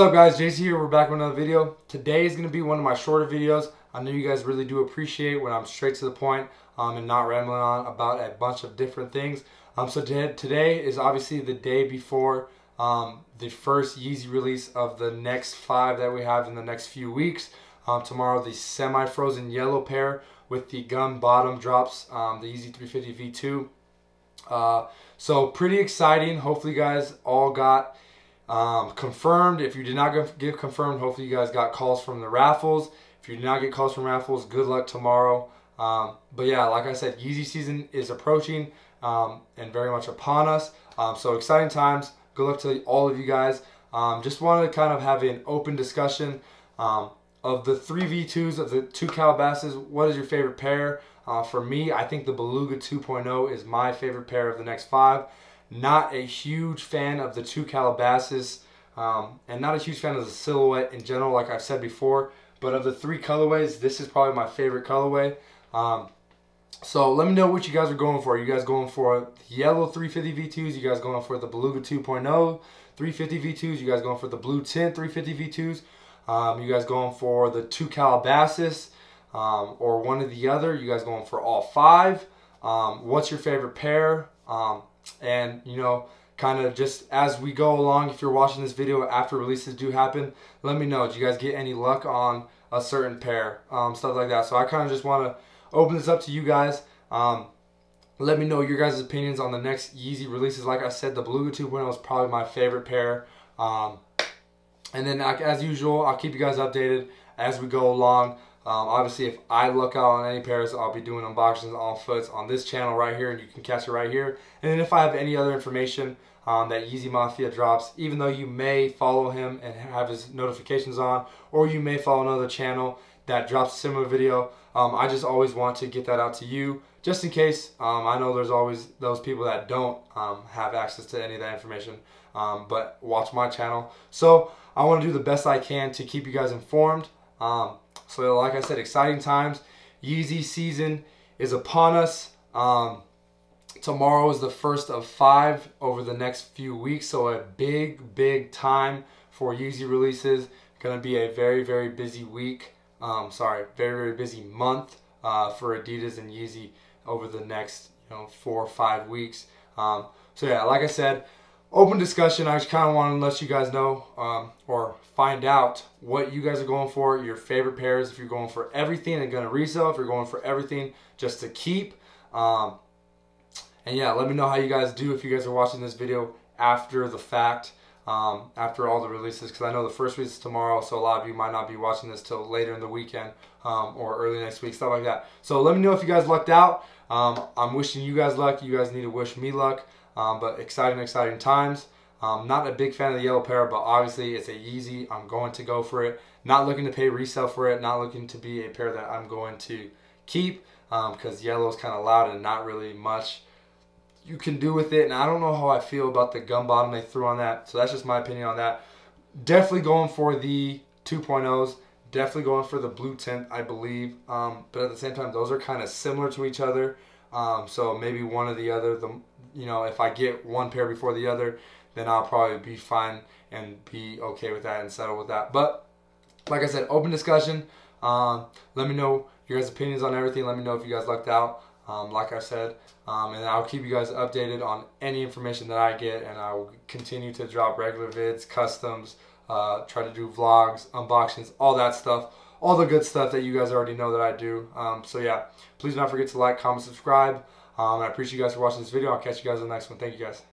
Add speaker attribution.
Speaker 1: What's up guys, JC here, we're back with another video. Today is going to be one of my shorter videos. I know you guys really do appreciate when I'm straight to the point um, and not rambling on about a bunch of different things. Um, so today is obviously the day before um, the first Yeezy release of the next five that we have in the next few weeks. Um, tomorrow the semi-frozen yellow pair with the gum bottom drops, um, the Yeezy 350 V2. Uh, so pretty exciting. Hopefully you guys all got um, confirmed, if you did not get confirmed, hopefully you guys got calls from the raffles. If you did not get calls from raffles, good luck tomorrow. Um, but yeah, like I said, Yeezy season is approaching um, and very much upon us. Um, so exciting times. Good luck to all of you guys. Um, just wanted to kind of have an open discussion um, of the three V2s of the two Calabasas. What is your favorite pair? Uh, for me, I think the Beluga 2.0 is my favorite pair of the next five. Not a huge fan of the two Calabasas, um, and not a huge fan of the silhouette in general, like I've said before. But of the three colorways, this is probably my favorite colorway. Um, so let me know what you guys are going for. Are you guys going for yellow 350 V2s? You guys going for the Beluga 2.0 350 V2s? You guys going for the blue tint 350 V2s? Um, you guys going for the two Calabasas um, or one or the other? You guys going for all five? Um, what's your favorite pair? Um, and you know kind of just as we go along if you're watching this video after releases do happen let me know. Do you guys get any luck on a certain pair? Um, stuff like that. So i kind of just want to open this up to you guys. Um, let me know your guys opinions on the next yeezy releases. Like i said the beluga 2.0 was probably my favorite pair. Um, and then as usual i'll keep you guys updated as we go along um, obviously, if I look out on any pairs, I'll be doing unboxings on foots on this channel right here, and you can catch it right here. And then if I have any other information um, that Yeezy Mafia drops, even though you may follow him and have his notifications on, or you may follow another channel that drops a similar video, um, I just always want to get that out to you, just in case. Um, I know there's always those people that don't um, have access to any of that information, um, but watch my channel. So I want to do the best I can to keep you guys informed. So like I said, exciting times. Yeezy season is upon us. Um, tomorrow is the first of five over the next few weeks. So a big, big time for Yeezy releases. Going to be a very, very busy week. Um, sorry, very, very busy month uh, for Adidas and Yeezy over the next you know four or five weeks. Um, so yeah, like I said, open discussion. I just kind of want to let you guys know um, or find out what you guys are going for, your favorite pairs. If you're going for everything and going to resell, if you're going for everything just to keep. Um, and yeah, let me know how you guys do if you guys are watching this video after the fact, um, after all the releases, because I know the first release is tomorrow, so a lot of you might not be watching this till later in the weekend um, or early next week, stuff like that. So let me know if you guys lucked out. Um, I'm wishing you guys luck. You guys need to wish me luck. Um, but exciting, exciting times. I'm not a big fan of the yellow pair, but obviously it's a Yeezy. I'm going to go for it. Not looking to pay resale for it. Not looking to be a pair that I'm going to keep because um, yellow is kind of loud and not really much you can do with it. And I don't know how I feel about the gum bottom they threw on that. So that's just my opinion on that. Definitely going for the 2.0s. Definitely going for the blue tint, I believe. Um, but at the same time, those are kind of similar to each other. Um, so maybe one or the other. The you know, if I get one pair before the other, then I'll probably be fine and be okay with that and settle with that. But like I said, open discussion. Um, let me know your guys' opinions on everything. Let me know if you guys lucked out. Um, like I said, um, and I'll keep you guys updated on any information that I get, and I will continue to drop regular vids, customs, uh, try to do vlogs, unboxings, all that stuff, all the good stuff that you guys already know that I do. Um, so yeah, please don't forget to like, comment, subscribe. Um, I appreciate you guys for watching this video. I'll catch you guys in the next one. Thank you guys.